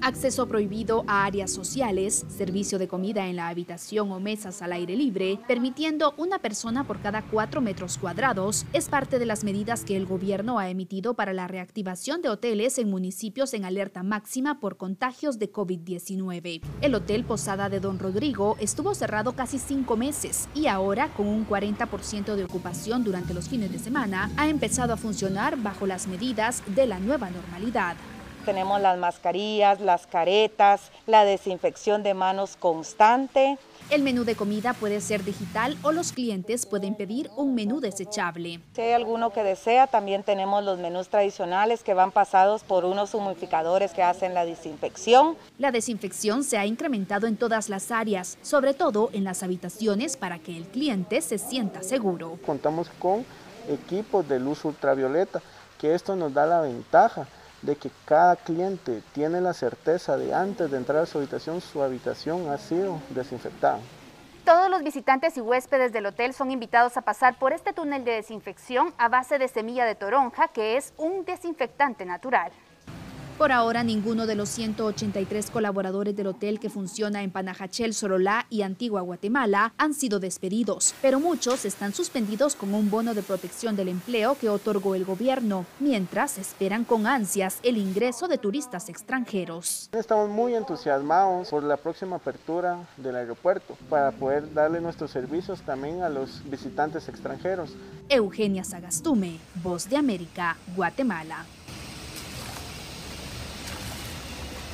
acceso prohibido a áreas sociales, servicio de comida en la habitación o mesas al aire libre, permitiendo una persona por cada cuatro metros cuadrados, es parte de las medidas que el gobierno ha emitido para la reactivación de hoteles en municipios en alerta máxima por contagios de COVID-19. El Hotel Posada de Don Rodrigo estuvo cerrado casi cinco meses y ahora, con un 40% de ocupación durante los fines de semana, ha empezado a funcionar bajo las medidas de la nueva normalidad. Tenemos las mascarillas, las caretas, la desinfección de manos constante. El menú de comida puede ser digital o los clientes pueden pedir un menú desechable. Si hay alguno que desea, también tenemos los menús tradicionales que van pasados por unos humidificadores que hacen la desinfección. La desinfección se ha incrementado en todas las áreas, sobre todo en las habitaciones para que el cliente se sienta seguro. Contamos con equipos de luz ultravioleta, que esto nos da la ventaja de que cada cliente tiene la certeza de antes de entrar a su habitación, su habitación ha sido desinfectada. Todos los visitantes y huéspedes del hotel son invitados a pasar por este túnel de desinfección a base de semilla de toronja, que es un desinfectante natural. Por ahora, ninguno de los 183 colaboradores del hotel que funciona en Panajachel, Sorolá y Antigua Guatemala han sido despedidos, pero muchos están suspendidos con un bono de protección del empleo que otorgó el gobierno, mientras esperan con ansias el ingreso de turistas extranjeros. Estamos muy entusiasmados por la próxima apertura del aeropuerto para poder darle nuestros servicios también a los visitantes extranjeros. Eugenia Sagastume, Voz de América, Guatemala.